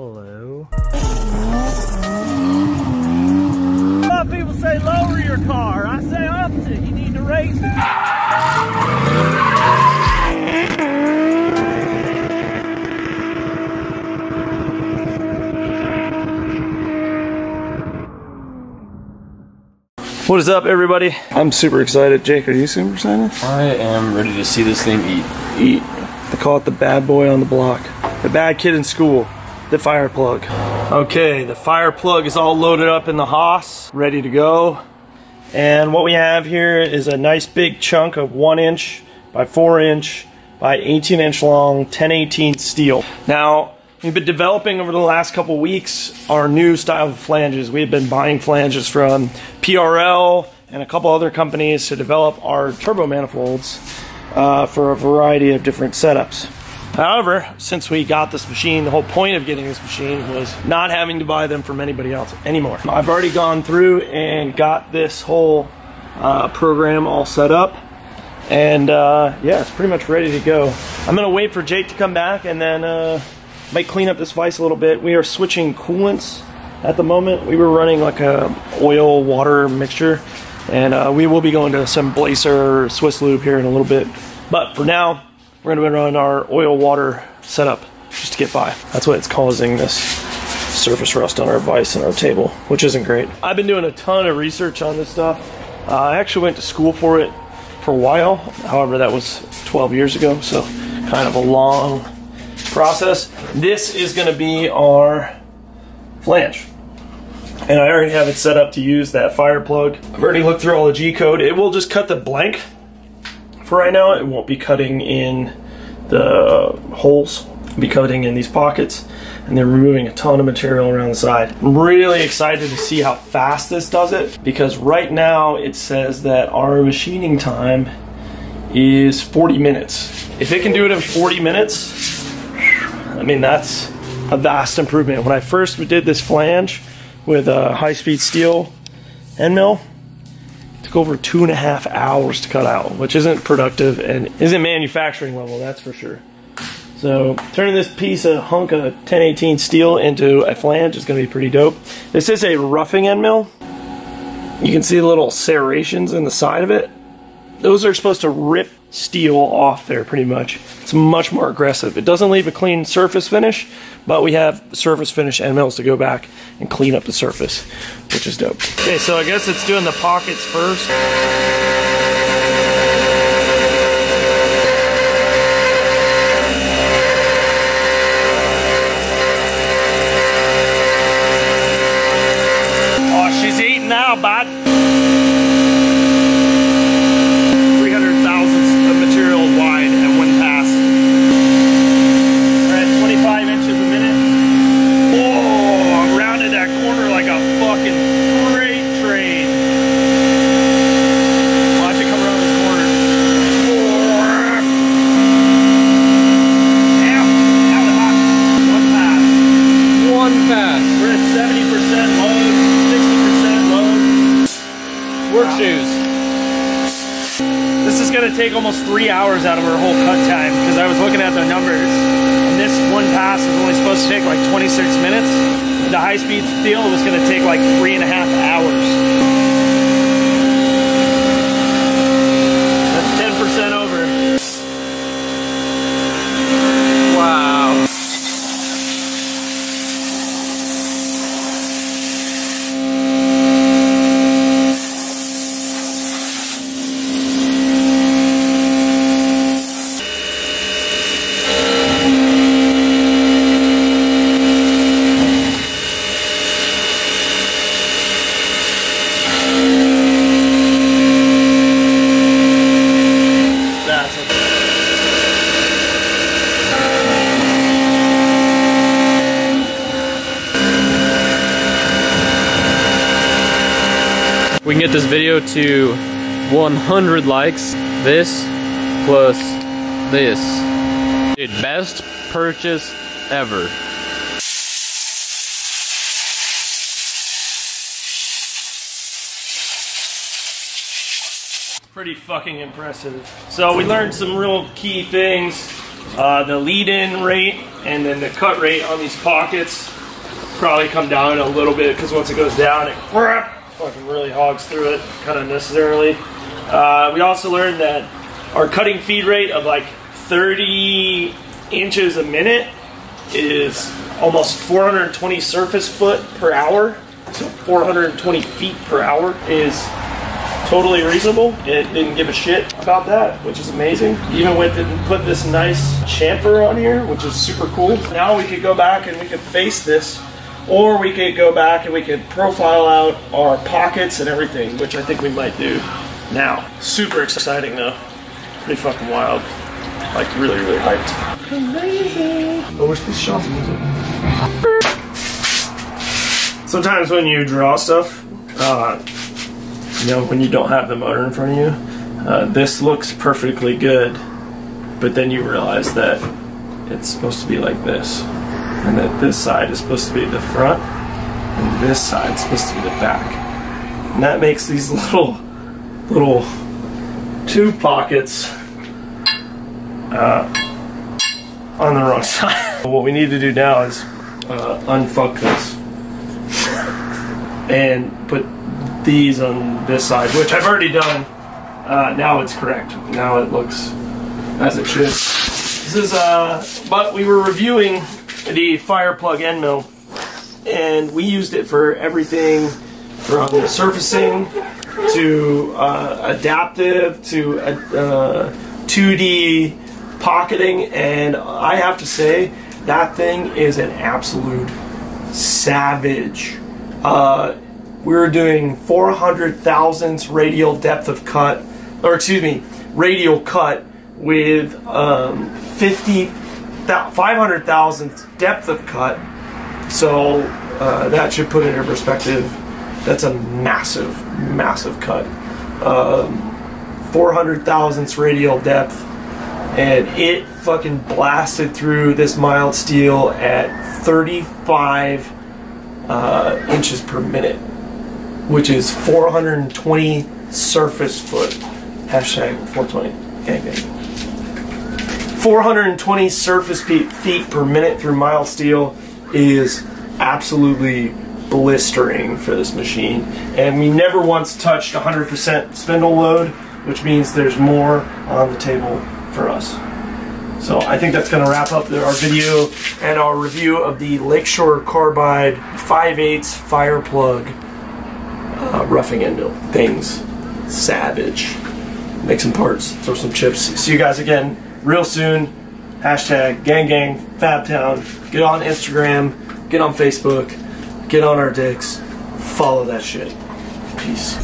Hello. A lot of people say lower your car. I say opposite. You need to raise it. What is up, everybody? I'm super excited. Jake, are you super excited? I am ready to see this thing eat. Eat. They call it the bad boy on the block. The bad kid in school. The Fireplug. Okay, the Fireplug is all loaded up in the Haas, ready to go. And what we have here is a nice big chunk of one inch by four inch by 18 inch long 1018 steel. Now, we've been developing over the last couple weeks our new style of flanges. We've been buying flanges from PRL and a couple other companies to develop our turbo manifolds uh, for a variety of different setups. However, since we got this machine, the whole point of getting this machine was not having to buy them from anybody else anymore. I've already gone through and got this whole uh, program all set up. And uh, yeah, it's pretty much ready to go. I'm gonna wait for Jake to come back and then uh, might clean up this vise a little bit. We are switching coolants at the moment. We were running like a oil water mixture and uh, we will be going to some Blaser Swisslube here in a little bit. But for now, we're gonna run our oil water setup just to get by. That's what it's causing this surface rust on our vise and our table, which isn't great. I've been doing a ton of research on this stuff. Uh, I actually went to school for it for a while. However, that was 12 years ago, so kind of a long process. This is gonna be our flange. And I already have it set up to use that Fireplug. I've already looked through all the G code. It will just cut the blank for right now. It won't be cutting in the holes. It'll be cutting in these pockets. And they're removing a ton of material around the side. I'm really excited to see how fast this does it because right now it says that our machining time is 40 minutes. If it can do it in 40 minutes, I mean, that's a vast improvement. When I first did this flange with a high-speed steel end mill, took over two and a half hours to cut out, which isn't productive and isn't manufacturing level, that's for sure. So turning this piece of hunk of 1018 steel into a flange is going to be pretty dope. This is a roughing end mill. You can see the little serrations in the side of it. Those are supposed to rip steel off there pretty much. It's much more aggressive. It doesn't leave a clean surface finish, but we have surface finish end mills to go back and clean up the surface, which is dope. Okay, so I guess it's doing the pockets first. Oh, she's eating now, bud. 300 thousandths of material wide at one pass. We're at 25 inches a minute. Oh, I rounded that corner like a fucking freight train. Watch it come around the corner. Ow, out of the hot. One pass. One pass. We're at 70% load, 60% load. Work shoes. This is gonna take almost three hours out of our whole cut time because I was looking at the numbers. And this one pass is only supposed to take like 26 minutes. The high speed steel was gonna take like three and a half hours. That's 10% over. Wow. That's a We can get this video to 100 likes. This plus this. Dude, best purchase ever. pretty fucking impressive. So we learned some real key things. Uh, the lead-in rate and then the cut rate on these pockets probably come down a little bit because once it goes down, it fucking really hogs through it kind of unnecessarily. Uh, we also learned that our cutting feed rate of like 30 inches a minute is almost 420 surface foot per hour. So 420 feet per hour is totally reasonable. It didn't give a shit about that, which is amazing. Even went and put this nice chamfer on here, which is super cool. Now we could go back and we could face this, or we could go back and we could profile out our pockets and everything, which I think we might do now. Super exciting though. Pretty fucking wild. Like really, really hyped. Amazing. I wish this shuffle music. Sometimes when you draw stuff, uh, you know, when you don't have the motor in front of you, uh, this looks perfectly good, but then you realize that it's supposed to be like this, and that this side is supposed to be the front, and this side is supposed to be the back. And that makes these little, little tube pockets uh, on the wrong side. what we need to do now is uh, unfuck this and put these on this side, which I've already done. Uh, now it's correct. Now it looks as it should. This is, uh, but we were reviewing the Fireplug end mill, and we used it for everything from surfacing to uh, adaptive to uh, 2D pocketing, and I have to say that thing is an absolute savage. Uh, we were doing 400 thousandths radial depth of cut, or excuse me, radial cut with um, 50, 500 thousandths depth of cut. So uh, that should put it into perspective. That's a massive, massive cut. Um, 400 thousandths radial depth, and it fucking blasted through this mild steel at 35 uh, inches per minute, which is 420 surface foot. Hashtag 420. Gang gang. 420 surface feet per minute through mild steel is absolutely blistering for this machine. And we never once touched 100% spindle load, which means there's more on the table for us. So I think that's going to wrap up our video and our review of the Lakeshore Carbide 5 8 Fireplug uh, roughing end mill. Things savage. Make some parts, throw some chips. See you guys again real soon. Hashtag gang gang fabtown. Get on Instagram, get on Facebook, get on our dicks. Follow that shit. Peace.